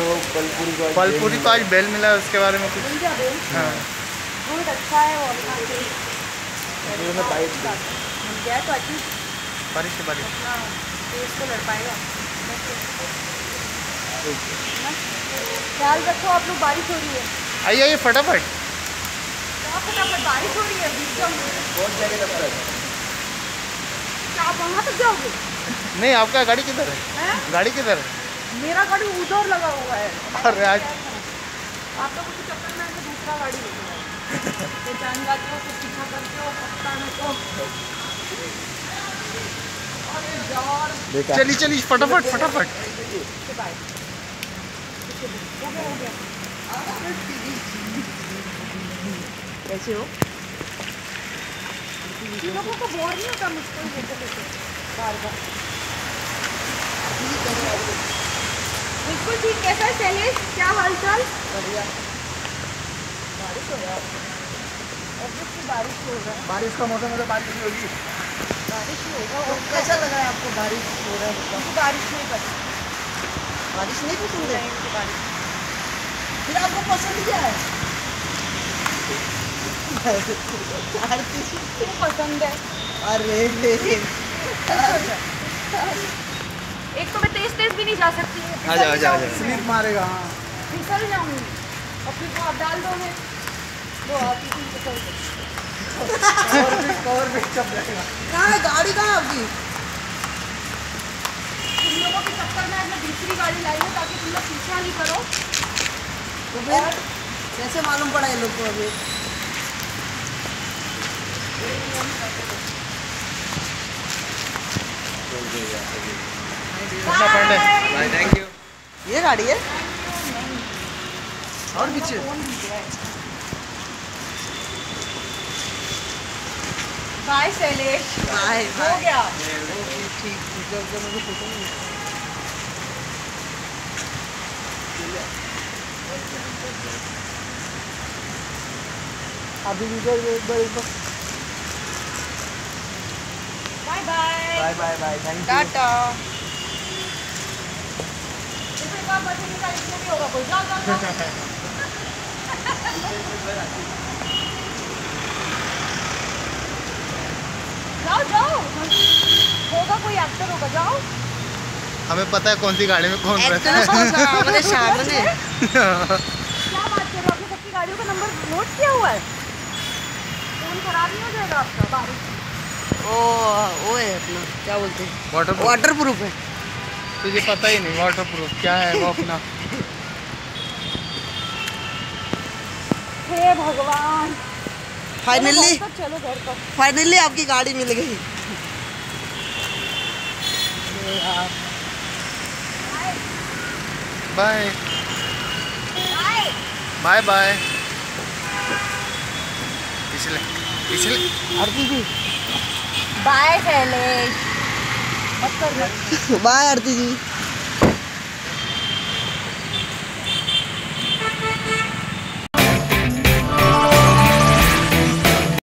वो फलपूरी को तो आज बेल मिला उसके बारे में कुछ? हाँ। बहुत अच्छा है और गया तो बारिश है बारिश। लड़ पाएगा। ख्याल रखो आप लोग बारिश हो रही है। आइए आइए फटाफट। फटाफट बारिश हो रही है तब तक। आप वहाँ तक जाओगे? नहीं आपका गाड़ी किधर है? गाड़ी किधर है? मेरा गाड़ी उधर लगा हुआ है। अरे आज आप लोगों के चक्कर में आके दूसरा गाड़ी लेके आए पहचान जाते हो फिर पीछा करते हो पता नहीं को अरे यार। देखा। चलिए चलिए फटाफट फटाफट। हो कैसे हो? लोगों को बोर नहीं होता मुझको बार बार। बिल्कुल ठीक कैसा है शैलेश क्या हाल चाल बढ़िया। बारिश हो रहा है। बारिश हो रहा है। बारिश का मौसम है तो बारिश नहीं होगी। बारिश ही होगा। और कैसा लग रहा है आपको बारिश हो रहा है? बारिश नहीं पसंद बारिश नहीं पसंद है बारिश फिर आपको पसंद क्या है? क्यों पसंद है। अरे। एक तो मैं तेज तेज भी नहीं जा सकती। स्लिप मारेगा हाँ। फिसल जाऊँगी। और फिर वो आप डाल दोगे। वो आप ही फिसल कवर भी कवर भी चप जाएगा कहाँ है गाड़ी कहाँ है आपकी? तुम लोगों के चक्कर में मैं दूसरी गाड़ी लाई हूँ ताकि तुम लोग पीछे वाली करो। तो फिर कैसे मालूम पड़ा ये लोग को अभी? अपना फ्रेंड है थैंक यू ये गाड़ी है? और पीछे बाय शैलेश बाय हो गया। ठीक ठीक है मुझे फ़ोटो नहीं अभी इधर एक बार एक बार। Bye bye bye bye bye thank you tata भी होगा कोई जाओ जाओ जाओ जाओ जाओ होगा कोई एक्टर होगा जाओ हमें पता है। कौन सी गाड़ी में कौन रहता है क्या बात कर रहे हो? आपने सबकी गाड़ियों का नंबर नोट किया हुआ है? फ़ोन खराब नहीं हो जाएगा आपका? बारिश? ओ वो है अपना क्या बोलते हैं? वाटर वाटर प्रूफ है। तुझे पता ही नहीं वाटर प्रूफ क्या है वो अपना। हे भगवान। फाइनली चलो घर तक, चलो घर तक फाइनली आपकी गाड़ी मिल गई। Bye bye bye Aarti ji bye Shailesh bye Aarti ji.